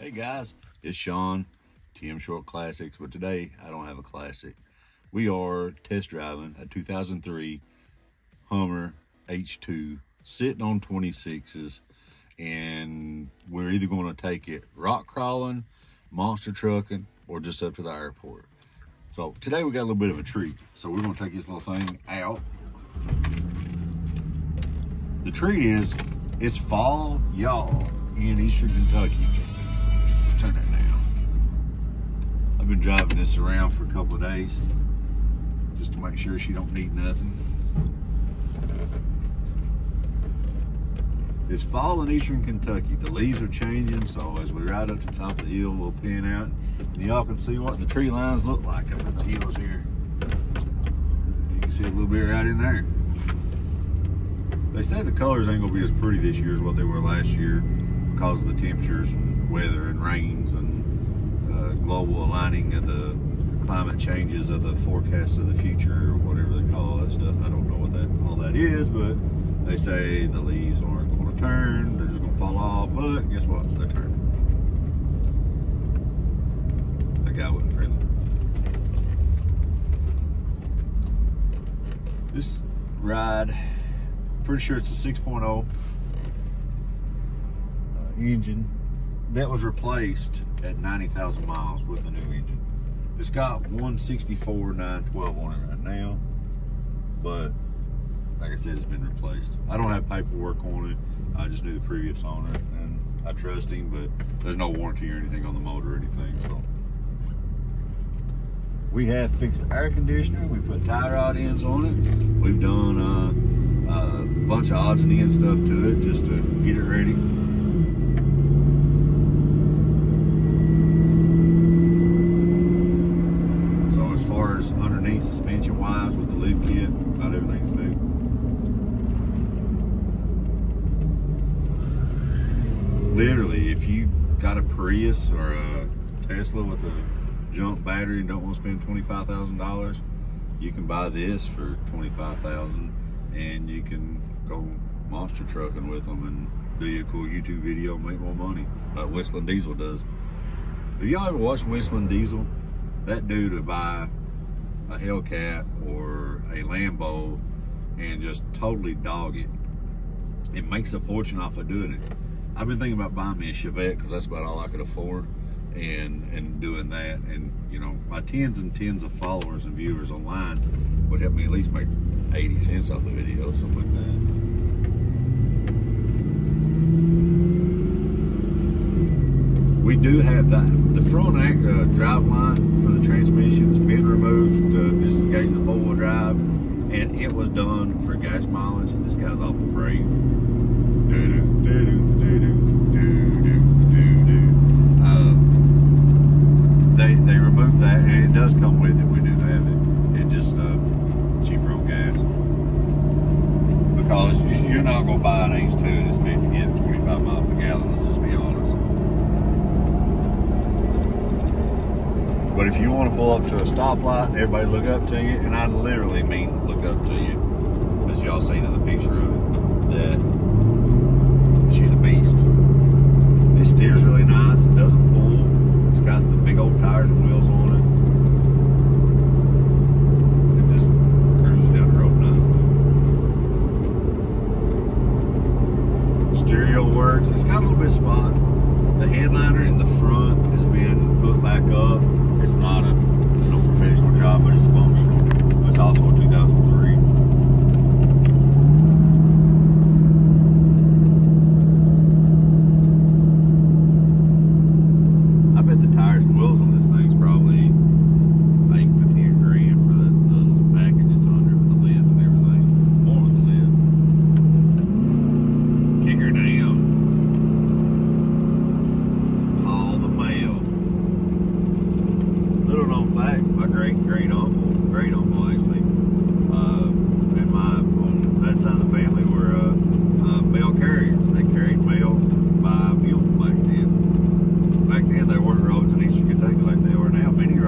Hey guys, it's Sean, Tim Short Classics, but today I don't have a classic. We are test driving a 2003 Hummer H2 sitting on 26s, and we're either going to take it rock crawling, monster trucking, or just up to the airport. So today we got a little bit of a treat. So we're going to take this little thing out. The treat is it's fall, y'all, in Eastern Kentucky been driving this around for a couple of days just to make sure she don't need nothing. It's fall in eastern Kentucky. The leaves are changing, so as we ride up to the top of the hill, we'll pan out. And y'all can see what the tree lines look like up in the hills here. You can see a little bit right in there. They say the colors ain't gonna be as pretty this year as what they were last year because of the temperatures and weather and rains and global aligning of the climate changes of the forecast of the future or whatever they call that stuff. I don't know what that all that is, but they say the leaves aren't going to turn; they're just going to fall off. But guess what? They turn. That guy wasn't friendly. This ride, pretty sure it's a 6.0 uh, engine that was replaced at 90,000 miles with a new engine. It's got 164 912 on it right now, but like I said, it's been replaced. I don't have paperwork on it. I just knew the previous owner and I trust him, but there's no warranty or anything on the motor or anything, so. We have fixed the air conditioner. We put tie rod ends on it. We've done uh, a bunch of odds and ends stuff to it just to get it ready. Suspension wise with the lube kit. About everything's new. Literally, if you got a Prius or a Tesla with a junk battery and don't want to spend $25,000, you can buy this for 25000 and you can go monster trucking with them and do a cool YouTube video and make more money like Whistling Diesel does. Have y'all ever watched Whistling Diesel? That dude would buy a Hellcat or a Lambo and just totally dog it. It makes a fortune off of doing it. I've been thinking about buying me a Chevette because that's about all I could afford and and doing that and you know my tens and tens of followers and viewers online would help me at least make 80 cents off the video something like that we do have that the front uh, drive line for the transmission has been removed uh, just in case the four-wheel drive and it was done for gas mileage and this guy's awful brave they they removed that and it does come with it we do have it. It just uh, cheaper on gas. Because you're not going to buy an H2 and expect to get 25 miles per gallon. Let's just be honest but if you want to pull up to a stoplight and everybody look up to you and I literally mean look up to you as y'all seen in the picture of it that she's a beast. It steers really nice it doesn't pull it's got the big old tires and wheels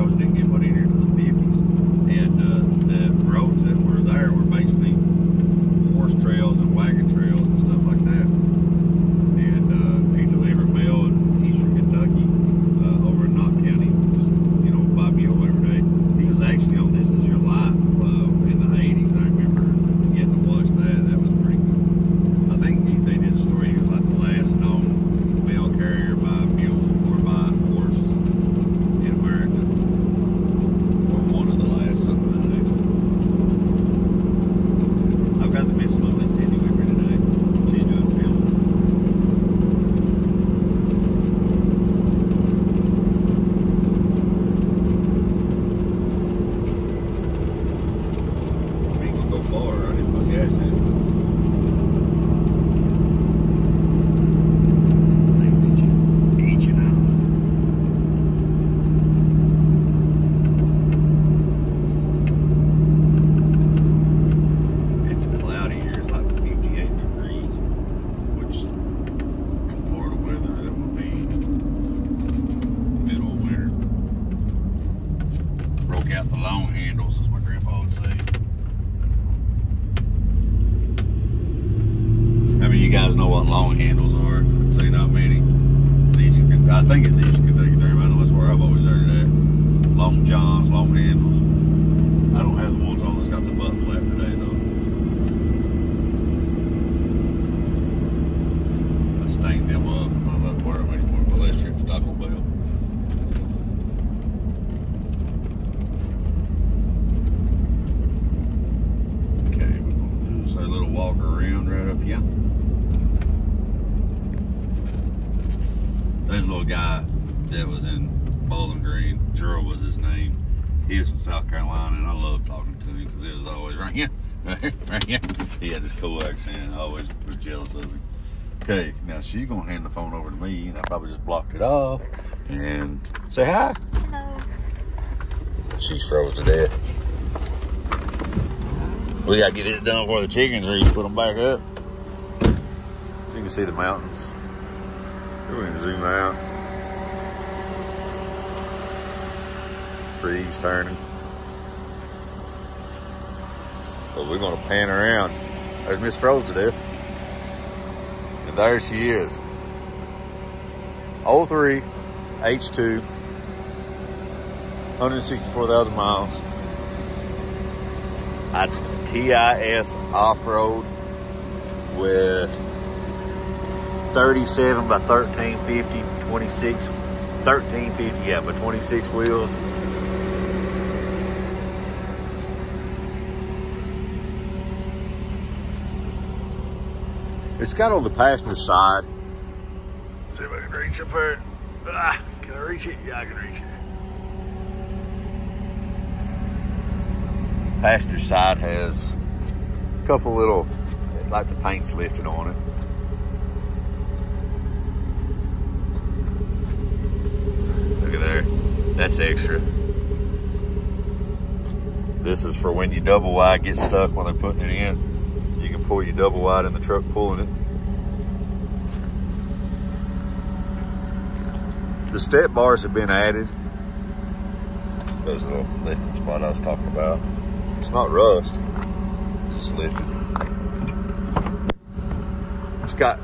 roads didn't get put in here until the 50s. And uh, the roads that were there were basically horse trails and wagon trails and stuff like that. And uh, he delivered mail in eastern Kentucky. He was from South Carolina, and I loved talking to him because he was always right here, right here, right here. He had this cool accent. I always was jealous of him. Okay, now she's gonna hand the phone over to me, and I probably just blocked it off. And say hi. Hello. She's froze to death. We gotta get this done before the chickens to put them back up. So you can see the mountains. Go ahead and zoom out. Trees turning. But we're gonna pan around. There's Miss Froze to death. And there she is. 03 H2 164,000 miles. I TIS off road with 37 by 1350, 26, 1350, yeah, but 26 wheels. It's got on the passenger side. See if I can reach up there. Ah, can I reach it? Yeah, I can reach it. passenger side has a couple little, like the paint's lifted on it. Look at there. That's extra. This is for when you double wide get stuck when they're putting it in. You pull your double wide in the truck pulling it. The step bars have been added. Those little lifting spot I was talking about. It's not rust, it's just lifted. It's got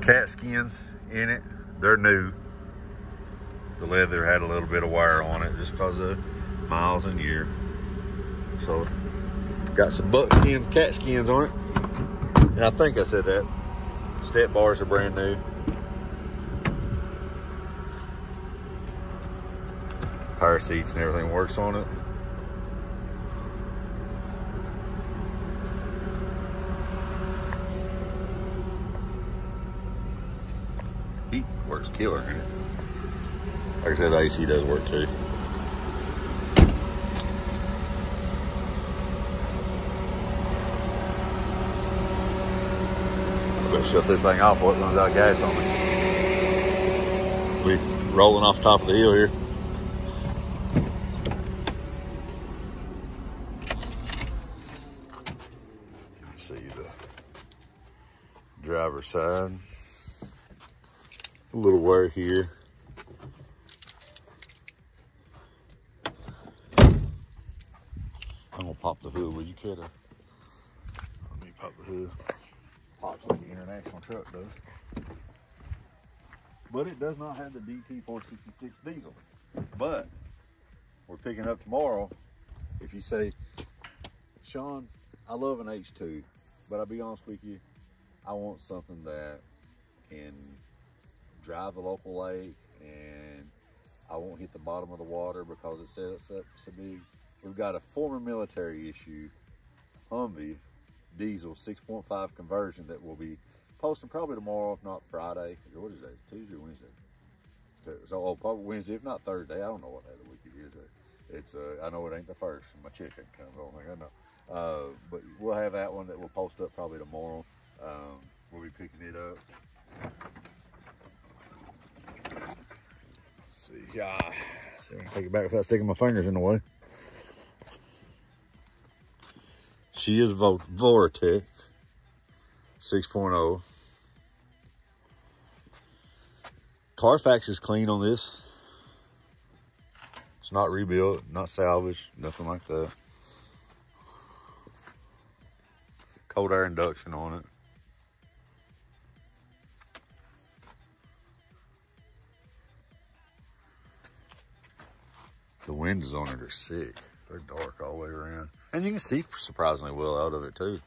Katskinz in it. They're new. The leather had a little bit of wear on it just because of miles and year. So, got some buckskin, Katskinz on it. And I think I said that. Step bars are brand new. Power seats and everything works on it. Heat works killer in it. Like I said, the AC does work too. Shut this thing off before it runs out of gas on me. We rolling off top of the hill here. See the driver's side. A little wear here. I'm gonna pop the hood. Will you care to? Let me pop the hood. International truck does. but it does not have the DT466 diesel. But we're picking up tomorrow. If you say, Sean, I love an H2, but I'll be honest with you, I want something that can drive the local lake and I won't hit the bottom of the water because it sets up so big. We've got a former military issue Humvee diesel 6.5 conversion that will be posting probably tomorrow, if not Friday. What is that? Tuesday or Wednesday? So oh, probably Wednesday, if not Thursday. I don't know what day of the week it is. It's uh, I know it ain't the first. My chicken. I don't think I know. Uh, but we'll have that one that we'll post up probably tomorrow. Um, we'll be picking it up. Let's see, yeah. See, take it back without sticking my fingers in the way. She is Vortec 6.0. Carfax is clean on this. It's not rebuilt, not salvaged, nothing like that. Cold air induction on it. The windows on it are sick. They're dark all the way around. And you can see surprisingly well out of it too.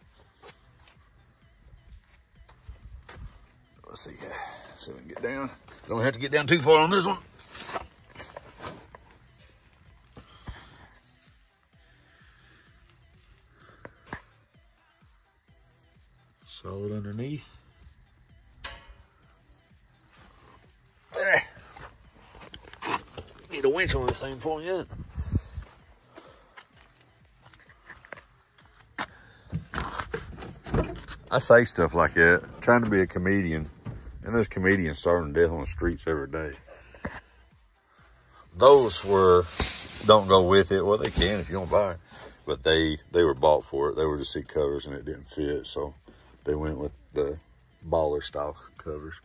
Let's see, see if we can get down. Don't have to get down too far on this one. Solid underneath. There. Need a winch on this thing for yet. I say stuff like that, trying to be a comedian, and there's comedians starving to death on the streets every day. Those were, don't go with it. Well, they can if you don't buy it, but they, they were bought for it. They were the seat covers and it didn't fit, so they went with the baller style covers.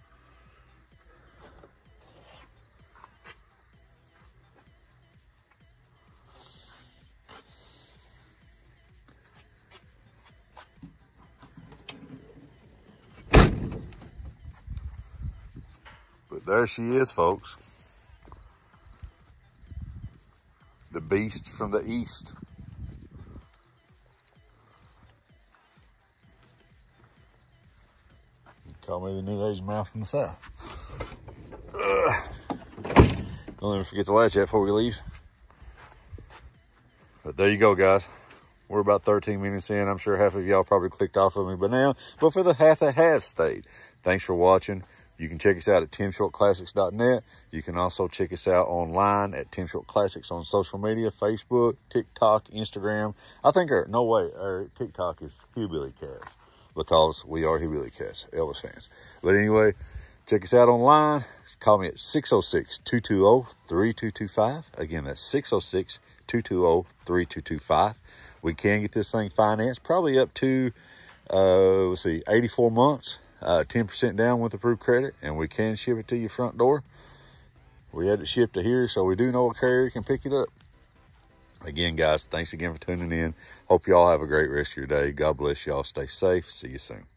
There she is, folks. The beast from the east. Call me the new age mouth from the south. Ugh. Don't me forget to latch that before we leave. But there you go, guys. We're about 13 minutes in. I'm sure half of y'all probably clicked off of me by now. But for the half that have stayed, thanks for watching. You can check us out at timshortclassics.net. You can also check us out online at Tim Short Classics on social media, Facebook, TikTok, Instagram. I think our, no way, our TikTok is Hillbilly Cast because we are Hillbilly Cast, Elvis fans. But anyway, check us out online. Call me at 606-220-3225. Again, that's 606-220-3225. We can get this thing financed probably up to, uh, let's see, 84 months uh, 10% down with approved credit, and we can ship it to your front door. We had it shipped to here, so we do know a carrier can pick it up. Again, guys, thanks again for tuning in. Hope y'all have a great rest of your day. God bless y'all. Stay safe. See you soon.